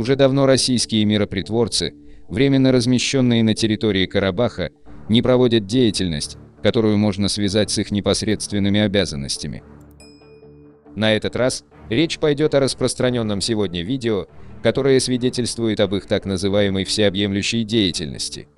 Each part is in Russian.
Уже давно российские миропритворцы, временно размещенные на территории Карабаха, не проводят деятельность, которую можно связать с их непосредственными обязанностями. На этот раз речь пойдет о распространенном сегодня видео, которое свидетельствует об их так называемой всеобъемлющей деятельности.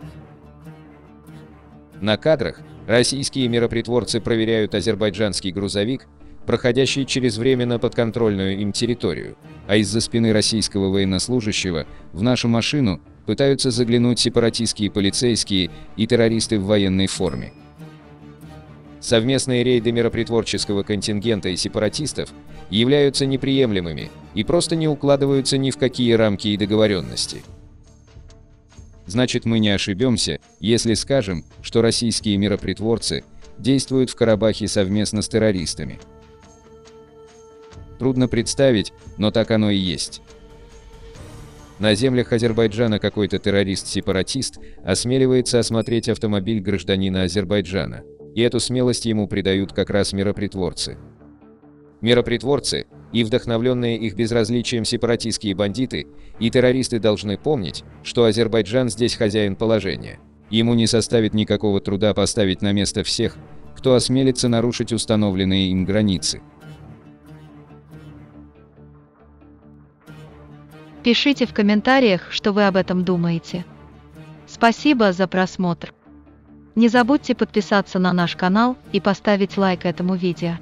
На кадрах российские миропритворцы проверяют азербайджанский грузовик, проходящий через временно подконтрольную им территорию, а из-за спины российского военнослужащего в нашу машину пытаются заглянуть сепаратистские полицейские и террористы в военной форме. Совместные рейды миропритворческого контингента и сепаратистов являются неприемлемыми и просто не укладываются ни в какие рамки и договоренности. Значит, мы не ошибемся, если скажем, что российские миропритворцы действуют в Карабахе совместно с террористами. Трудно представить, но так оно и есть. На землях Азербайджана какой-то террорист-сепаратист осмеливается осмотреть автомобиль гражданина Азербайджана. И эту смелость ему придают как раз миропритворцы. Миропритворцы и вдохновленные их безразличием сепаратистские бандиты и террористы должны помнить, что Азербайджан здесь хозяин положения. Ему не составит никакого труда поставить на место всех, кто осмелится нарушить установленные им границы. Пишите в комментариях, что вы об этом думаете. Спасибо за просмотр. Не забудьте подписаться на наш канал и поставить лайк этому видео.